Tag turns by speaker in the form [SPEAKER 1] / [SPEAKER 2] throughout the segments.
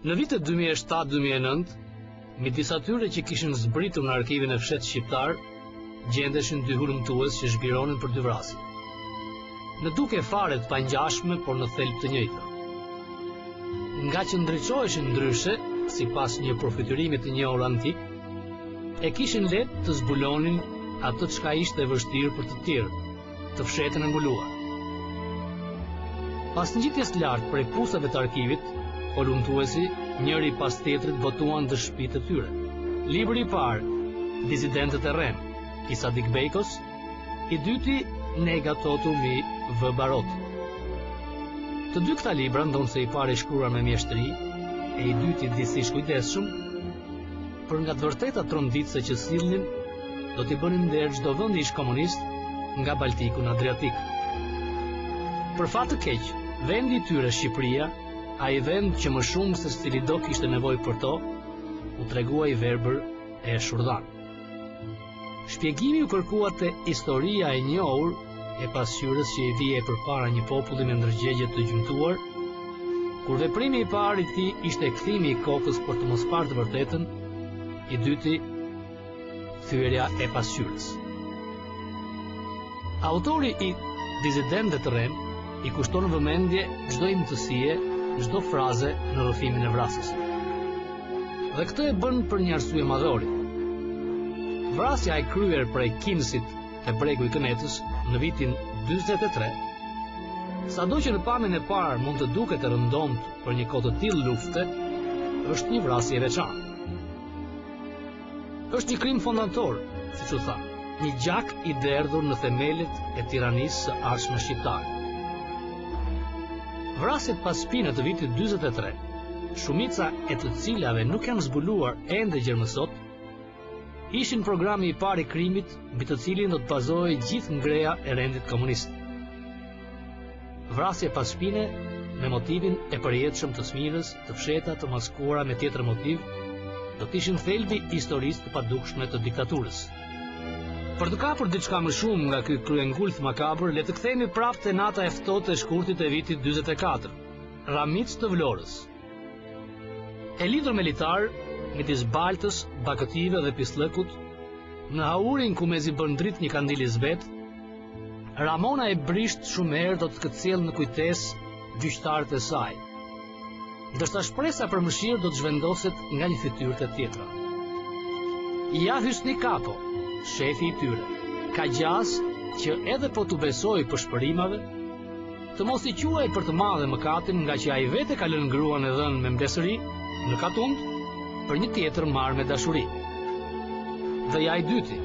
[SPEAKER 1] Në vitet 2007-2009, midis atyre që kishin zbritur në arkivin e fshehtë shqiptar, gjendeshin dy hulumtues që zhbironin për dy vrasje, në dukje fare të pangjashme, por në thelb të njëjta. Ngaqë ndriçoheshin ndryshe, sipas një përfytyrimi të njohur antik, e kishin lehtë të zbulonin atë çka ishte vështirë për të tjerë, të fshehtën e mbuluar. Pas ngjitjes lartë prej pusave të arkivit, hulumtuesit njëri pas tjetrit botuan dëshmitë e tyre. Libri i parë, Disidentët e rremë, i Sadik Bejkos, i dyti Nëngat o tu mi, Vëlla Barot. Të dy këta libra, ndonëse i pari shkruar me mjeshtëri, e i dyti disi shkujdesshëm, Për nga të vërtetat tronditëse që sillnin, do t'i bënin nder çdo vendi ish-komunist nga Baltiku në Adriatik. Për fat të keq, vendi i tyre Shqipëria, ai vend që më shumë se cilido kishte nevojë për to, u tregua i verbër e shurdhan. Shpjegimi u kërkua te historia e njohur e pasqyrës që i vihej përpara një populli me ndërgjegje të gjymtuar, kur veprimi i parë i këtij ishte kthimi i kokës për të mos parë të vërtetën, i dyti thyerja e pasqyrës. Autori i Disidentëve të rremë i kushton vëmendje çdo imtësie, çdo fraze në rrëfimin e vrasjes. Dhe këtë e bën për një arsye madhore. Vrasja e kryer prej Kinsit te Bregu i Kënetës në vitin 43, sado që në pamjen e parë mund të duket e rëndomtë për një kohë të tillë lufte, është një vrasje e veçantë. Është një krim fondator, siç u tha, një gjak i derdhur në themelet e tiranisë së ardhshme shqiptare. Vrasjet pas shpine të vitit 43, shumica e të cilave nuk janë zbuluar ende gjer më sot, ishin programi i parë i krimit mbi të cilin do të bazohej gjithë ngreha e rendit komunist. Vrasje pas shpine me motivin e përjetshëm të smirës, të fshehta, të maskuara me tjetër motiv, do të ishin thelbi i historisë të padukshme të diktaturës. Për të kapur diçka më shumë nga ky kryengulth makabër, le të kthehemi prapë te nata e ftohtë e shkurtit e vitit 44. Ramicë të Vlorës. E lidhur me litar, midis baltës, bagëtive dhe pisllëkut, në haurin ku mezi bën dritë një kandil i zbehtë, Ramona e brishtë shumë herë do të ketë sjellë në kujtesë gjyqtarët e saj. Ndoshta shpresa për mëshirë do të zhvendoset nga një fytyrë te tjetra. Ja Hysni Kapo, shefi i tyre, ka gjasë që edhe po t'u besojë pëshpërimave, Të mos i quajë për të madhe mëkatin ngaqë ai vetë e ka lënë gruan e dhënë me mblesëri në katund për një tjetër marrë me dashuri. Dhe ja i dyti,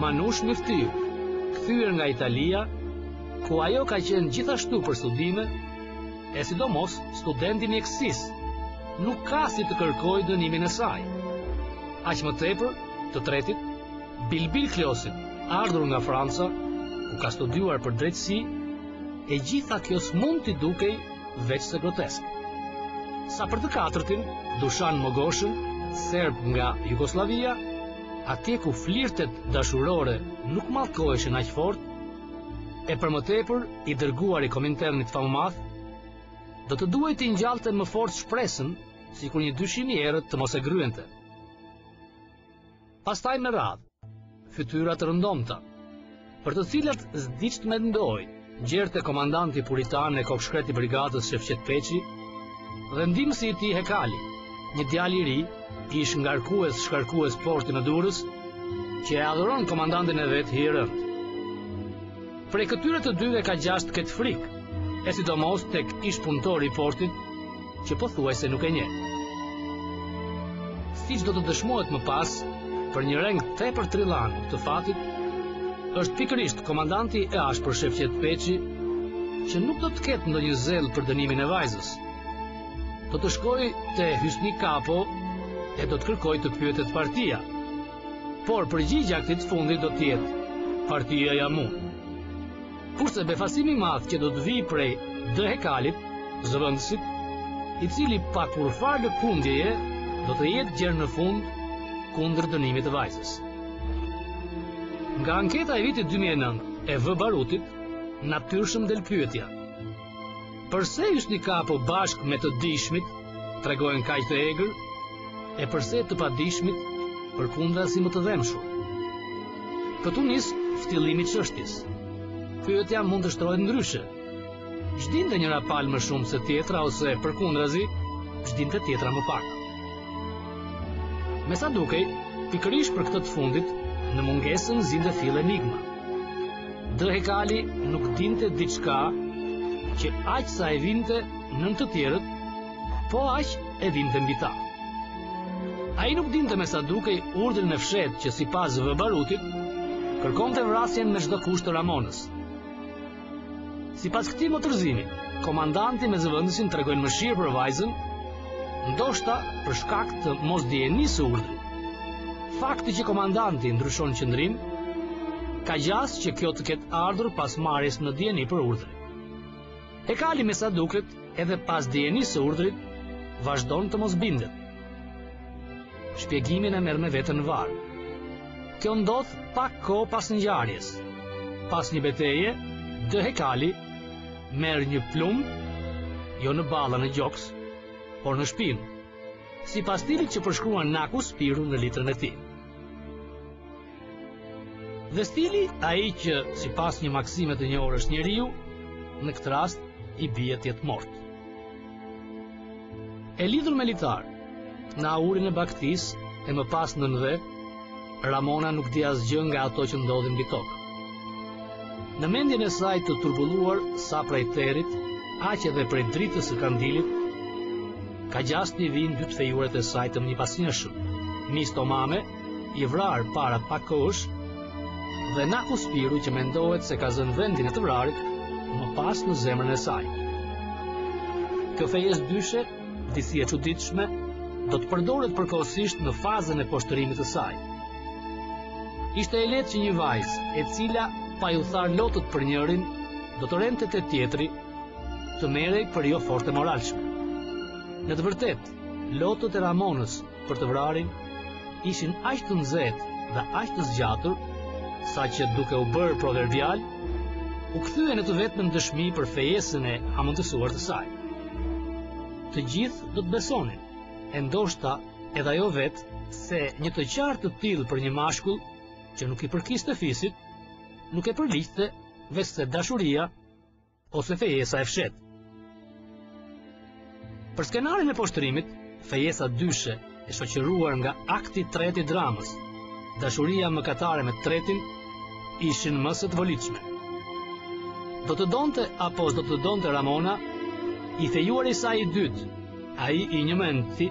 [SPEAKER 1] Manush Myftiu, kthyer nga Italia, ku ajo ka qenë gjithashtu për studime, e sidomos student i mjekësisë, nuk ka si të kërkojë dënimin e saj. Aq më tepër, të tretit, Bilbil Klosit, ardhur nga Franca, ku ka studiuar për drejtësi, e gjitha kjo s'mund t'i dukej veçse groteske. Sa për të katërtin, Dushan Mugoshën, serb nga Jugosllavia, atje ku flirtet dashurore nuk mallkoheshin aq fort, e për më tepër i dërguar i Kominternit famëmadh, do të duhej t'i ngjallte më fort shpresën, sikur një dyshim i errët të mos e gryente. Pastaj me radhë, fytyra të rëndomta, për të cilat s'di ç'të mendojë, gjer te komandanti puritan e kokëshkretë i brigadës Shefqet Peçi dhe ndihmësi i tij Hekali, një djalë i ri, ish ngarkues shkarkues porti në Durrës, që e adhuron komandantin e vet hijerëndë. Prej këtyre të dyve ka gjasë të ketë frikë, e sidomos tek ish punëtori i portit, që pothuajse nuk e njeh. Siç do të dëshmohet më pas, për një rreng tepër trillan të fatit, është pikërisht komandanti i ashpër Shefqet Peçi, që nuk do të ketë ndonjë zell për dënimin e vajzës. Do të shkojë te Hysni Kapo e do të kërkojë të pyetet partia. Por përgjigjja e këtij të fundit do të jetë partia jam unë. Kurse befasimi i madh që do të vijë prej D. Hekalit, zëvendësit, i cili pa kurrfarë lëkundjeje do të jetë gjer në fund kundër dënimit të vajzës. Nga anketa e vitit 2009 e V. Barutit, natyrshëm del pyetja, Përse Hysni Kapo bashkë me të dijshmit, tregohen kaq të egër, e përse të padijshmit, përkundrazi më të dhembshur. Këtu nis ftillimi i çështjes. Pyetja mund të shtrohet ndryshe. Ç'dinte njëra palë më shumë se tjetra, ose përkundrazi, ç'dinte tjetra më pak. Me sa dukej, pikërisht për këtë të fundit, në mungesën zinte fill enigma. D. Hekali nuk dinte diçka që aq sa e vinte nën të tjerët, po aq e vinte mbi ta. Ai nuk dinte me sa dukej urdhrin e fshehtë që sipas V. Barutit kërkonte vrasjen me çdo kusht të Ramonës. Sipas këtij motërzimi, komandanti me zëvendësin tregojnë mëshirë për vajzën, ndoshta për shkak të mosdijenisë së urdhrit. Fakti që komandanti ndryshon qëndrim ka gjasë që kjo të ketë ardhur pas marrjes në dijeni për urdhrin. Hekali me sa duket edhe pas dijenisë së urdhrit vazhdon të mos bindet. Shpjegimin e merr me vete në varr. Kjo ndodh pak kohë pas ngjarjes. Pas një beteje, dhe Hekali merr një plumb, jo në ballë, në gjoks, por në shpinë. Sipas stilit që përshkruan Nako Spiru në letrën e tij. Dhe stili ai që sipas një maksime të njohur është njeriu, në këtë rast i bie të jetë mort. E lidhur me litar, në ahurin e bagëtisë e më pas nën dhe, Ramona nuk di asgjë nga ato që ndodhin mbi tokë. Në mendjen e saj të turbulluar sa prej territ, aq edhe prej dritës së kandilit, ka gjasë t'i vijnë dy të fejuarit e saj të njëpasnjëshëm, Misto Mame, i vrarë para pak kohësh, dhe Nako Spiru që mendohet se ka zënë vendin e të vrarit më pas në zemrën e saj. Kjo fejesë dyshe, disi e çuditshme, do të përdoret përkohësisht në fazën e poshtërimit të saj. Ishte e lehtë që një vajzë, e cila pa iu tharë lotët për njërin, do të rendte te tjetri, të merrej për jo fort e moralshme. Në të vërtetë, Lotët e Ramonës për të vrarin ishin aq të nxehtë dhe aq të zgjatur, saqë duke u bërë proverbialë, u kthyen në të vetmen dëshmi për fejesën e hamendësuar të saj. Të gjithë do të besonin, e ndoshta edhe ajo vetë, se një të qarë të tillë për një mashkull që nuk i përkiste fisit, nuk e përligjte veçse dashuria ose fejesa e fshehtë. Për skenarin e poshtërimit, fejesa dyshe e shoqëruar nga akti i tretë i dramës, dashuria mëkatare me të tretin, ishin më se të volitshme. Do të donte apo s'do të donte Ramona, i fejuari i saj i dytë, ai i njëmendti,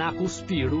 [SPEAKER 1] Nako Spiru,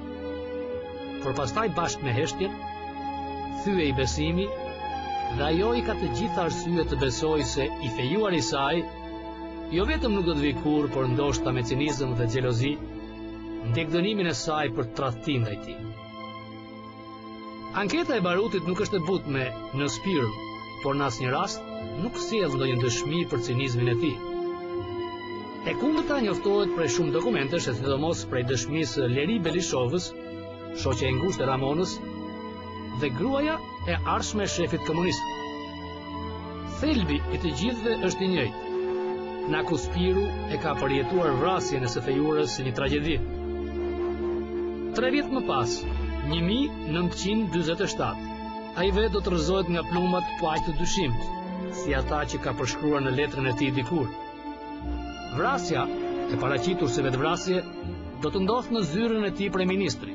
[SPEAKER 1] Por pastaj bashkë me heshtjen, thyhet besimi, dhe ajo i ka të gjitha arsyet të besojë se i fejuari i saj, jo vetëm nuk do të vijë kurrë, por ndoshta me cinizëm dhe xhelozi, ndjek dënimin e saj për tradhti ndaj tij. Anketa e Barutit nuk është e butë me Nako Spirun, por në asnjë rast nuk sjell ndonjë dëshmi për cinizmin e tij. E kundërta njoftohet prej shumë dokumentesh e sidomos prej dëshmisë së Liri Belishovës, shoqja e ngushtë e Ramonës dhe gruaja e ardhshme e shefit komunist. Thelbi i të gjithëve është i njëjtë. Nako Spiru e ka përjetuar vrasjen e së fejuarës si një tragjedi. Tre vjet më pas, në '47, ai vetë do të rrëzohet nga plumba po aq të dyshimtë, si ata që ka përshkruar në letrën e tij dikur. Vrasja, e paraqitur si vetëvrasje, do të ndodhë në zyrën e tij prej ministri.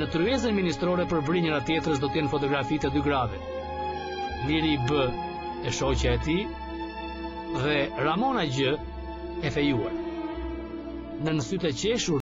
[SPEAKER 1] Në tryezën ministrore përbri njëra-tjetrës do të jenë fotografitë e dy grave. Liri B e shoqja e tij dhe Ramona G e fejuar. Nën sytë e qeshur